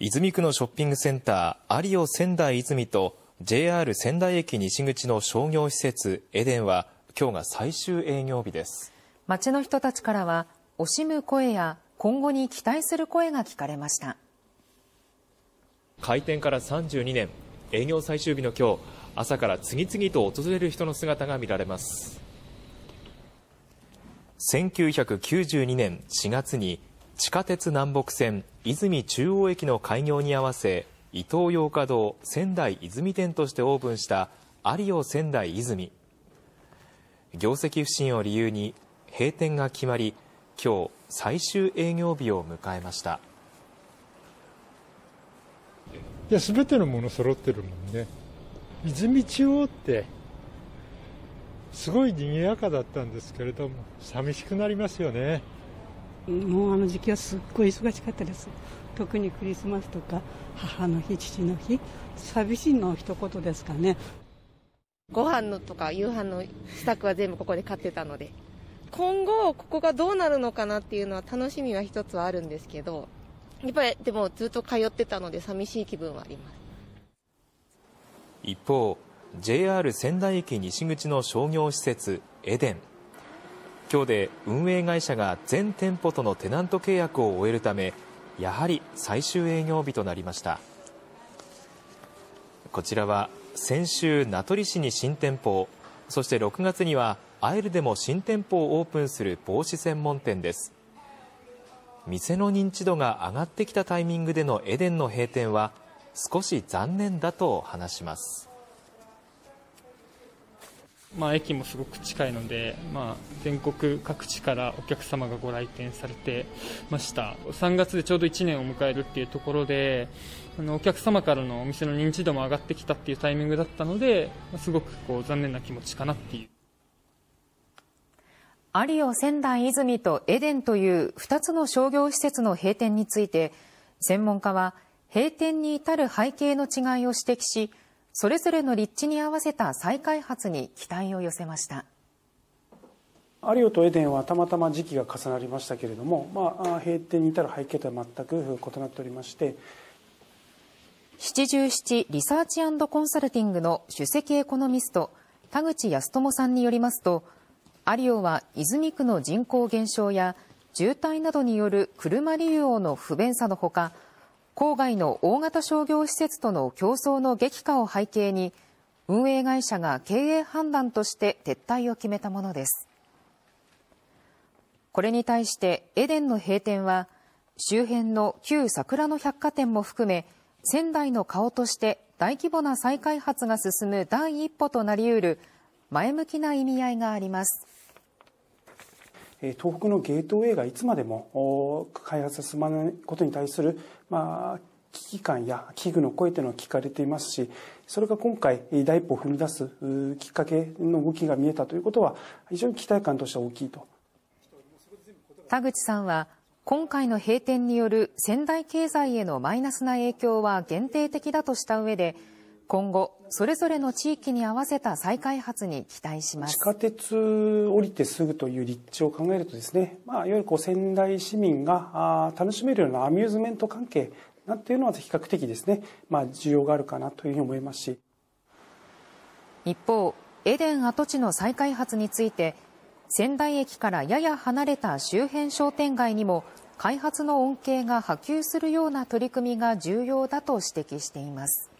泉区のショッピングセンター、アリオ仙台泉と JR 仙台駅西口の商業施設エデンは今日が最終営業日です。街の人たちからは惜しむ声や今後に期待する声が聞かれました。開店から32年、営業最終日の今日、朝から次々と訪れる人の姿が見られます。1992年4月に地下鉄南北線泉中央駅の開業に合わせ伊東洋華堂仙台泉店としてオープンしたアリオ仙台泉。業績不振を理由に閉店が決まり今日最終営業日を迎えました。いや全てのもの揃ってるもんね。泉中央ってすごい賑やかだったんですけれども寂しくなりますよね。もうあの時期はすっごい忙しかったです。特にクリスマスとか母の日父の日寂しいの一言ですかね。ご飯のとか夕飯の支度は全部ここで買ってたので。今後ここがどうなるのかなっていうのは楽しみは一つはあるんですけどやっぱりでもずっと通ってたので寂しい気分はあります。一方 JR 仙台駅西口の商業施設エデン今日で運営会社が全店舗とのテナント契約を終えるためやはり最終営業日となりました。こちらは先週名取市に新店舗をそして6月にはアイルでも新店舗をオープンする帽子専門店です。店の認知度が上がってきたタイミングでのエデンの閉店は少し残念だと話します。まあ、駅もすごく近いので、まあ、全国各地からお客様がご来店されてました3月でちょうど1年を迎えるっていうところであのお客様からのお店の認知度も上がってきたっていうタイミングだったので、すごくこう残念な気持ちかなっていう。アリオ仙台泉とエデンという2つの商業施設の閉店について専門家は閉店に至る背景の違いを指摘しそれぞれの立地に合わせた再開発に期待を寄せました。アリオとエデンはたまたま時期が重なりましたけれども、まあ、閉店に至る背景とは全く異なっておりまして七十七リサーチコンサルティングの首席エコノミスト田口康友さんによりますとアリオは泉区の人口減少や渋滞などによる車利用の不便さのほか郊外の大型商業施設との競争の激化を背景に運営会社が経営判断として撤退を決めたものです。これに対してエデンの閉店は周辺の旧桜の百貨店も含め仙台の顔として大規模な再開発が進む第一歩となりうる前向きな意味合いがあります。東北のゲートウェイがいつまでも開発が進まないことに対する、まあ、危機感や危惧の声というのは聞かれていますしそれが今回第一歩を踏み出すきっかけの動きが見えたということは非常に期待感としては大きいと。田口さんは今回の閉店による仙台経済へのマイナスな影響は限定的だとした上で今後それぞれの地域に合わせた再開発に期待します。地下鉄降りてすぐという立地を考えるとですね、まあ、いわゆるこう仙台市民があ楽しめるようなアミューズメント関係なんていうのは比較的ですね、まあ、需要があるかなというふうに思いますし。一方エデン跡地の再開発について仙台駅からやや離れた周辺商店街にも開発の恩恵が波及するような取り組みが重要だと指摘しています